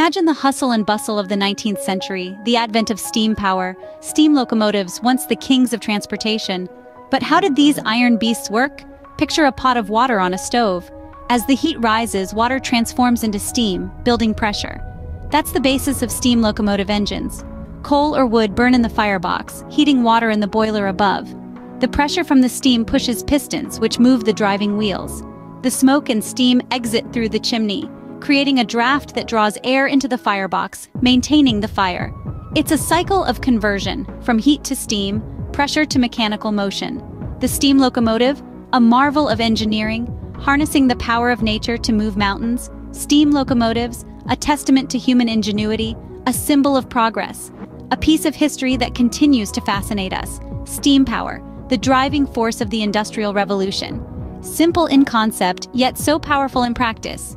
Imagine the hustle and bustle of the 19th century, the advent of steam power, steam locomotives, once the kings of transportation. But how did these iron beasts work? Picture a pot of water on a stove. As the heat rises, water transforms into steam, building pressure. That's the basis of steam locomotive engines. Coal or wood burn in the firebox, heating water in the boiler above. The pressure from the steam pushes pistons, which move the driving wheels. The smoke and steam exit through the chimney, creating a draft that draws air into the firebox, maintaining the fire. It's a cycle of conversion, from heat to steam, pressure to mechanical motion. The steam locomotive, a marvel of engineering, harnessing the power of nature to move mountains, steam locomotives, a testament to human ingenuity, a symbol of progress, a piece of history that continues to fascinate us, steam power, the driving force of the Industrial Revolution. Simple in concept, yet so powerful in practice.